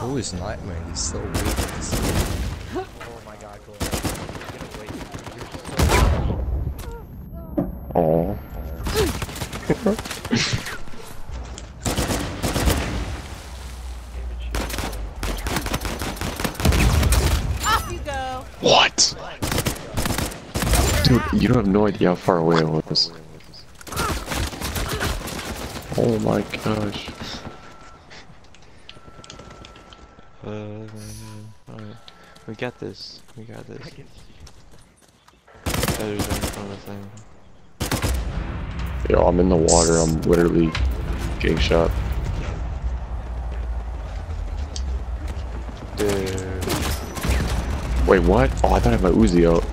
Who is Nightmare? He's so weak. Oh my god, Cole. You're gonna wait. You're so Oh. Off you go. What? Dude, you don't have no idea how far away I was. Oh my gosh. Uh, alright. We got this. We got this. Others are in front of the thing. Yo, I'm in the water. I'm literally getting shot. Dude. Wait, what? Oh, I thought I had my Uzi out.